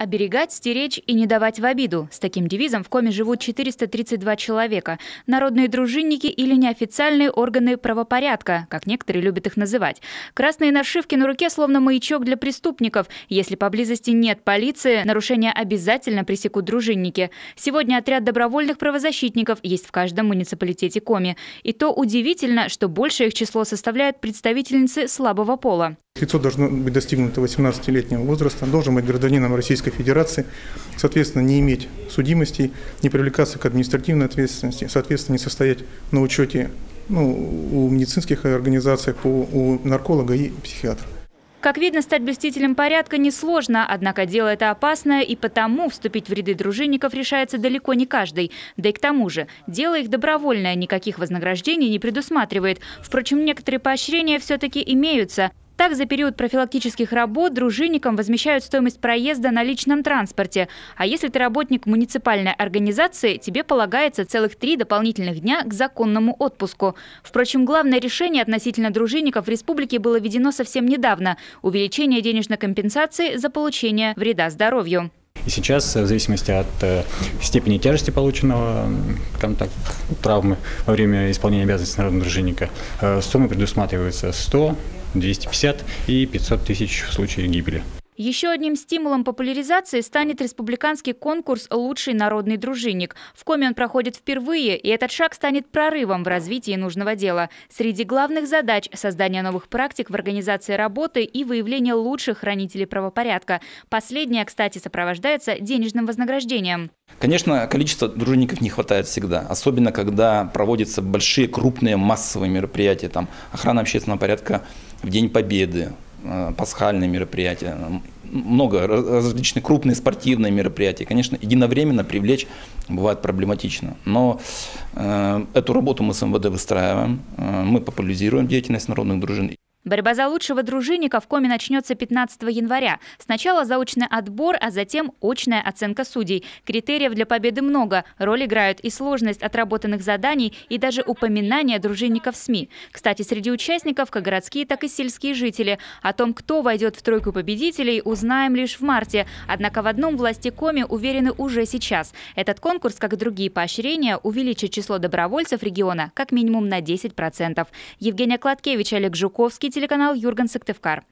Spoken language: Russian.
Оберегать, стеречь и не давать в обиду. С таким девизом в Коме живут 432 человека. Народные дружинники или неофициальные органы правопорядка, как некоторые любят их называть. Красные нашивки на руке словно маячок для преступников. Если поблизости нет полиции, нарушения обязательно пресекут дружинники. Сегодня отряд добровольных правозащитников есть в каждом муниципалитете Коми. И то удивительно, что большее их число составляют представительницы слабого пола. Лицо должно быть достигнуто 18-летнего возраста, должен быть гражданином Российской Федерации, соответственно, не иметь судимостей, не привлекаться к административной ответственности, соответственно, не состоять на учете ну, у медицинских организаций, у нарколога и психиатра. Как видно, стать блюстителем порядка несложно, однако дело это опасное, и потому вступить в ряды дружинников решается далеко не каждый. Да и к тому же, дело их добровольное, никаких вознаграждений не предусматривает. Впрочем, некоторые поощрения все-таки имеются. Так, за период профилактических работ дружинникам возмещают стоимость проезда на личном транспорте. А если ты работник муниципальной организации, тебе полагается целых три дополнительных дня к законному отпуску. Впрочем, главное решение относительно дружинников в республике было введено совсем недавно – увеличение денежной компенсации за получение вреда здоровью. И сейчас, в зависимости от э, степени тяжести полученного там, так, травмы во время исполнения обязанностей народного дружинника, э, суммы предусматриваются 100, 250 и 500 тысяч в случае гибели. Еще одним стимулом популяризации станет республиканский конкурс «Лучший народный дружинник». В Коме он проходит впервые, и этот шаг станет прорывом в развитии нужного дела. Среди главных задач – создание новых практик в организации работы и выявление лучших хранителей правопорядка. Последнее, кстати, сопровождается денежным вознаграждением. Конечно, количество дружинников не хватает всегда, особенно когда проводятся большие, крупные, массовые мероприятия, там охрана общественного порядка в День Победы, пасхальные мероприятия, много различных крупные спортивные мероприятия. Конечно, единовременно привлечь бывает проблематично. Но э, эту работу мы с МВД выстраиваем, э, мы популяризируем деятельность народных дружин. Борьба за лучшего дружинника в Коме начнется 15 января. Сначала заочный отбор, а затем очная оценка судей. Критериев для победы много. Роль играют и сложность отработанных заданий, и даже упоминание дружинников СМИ. Кстати, среди участников как городские, так и сельские жители. О том, кто войдет в тройку победителей, узнаем лишь в марте. Однако в одном власти Коми уверены уже сейчас. Этот конкурс, как и другие поощрения, увеличит число добровольцев региона как минимум на 10%. Евгения Кладкевич, Олег Жуковский, телеканал Юрган Сыктывкар.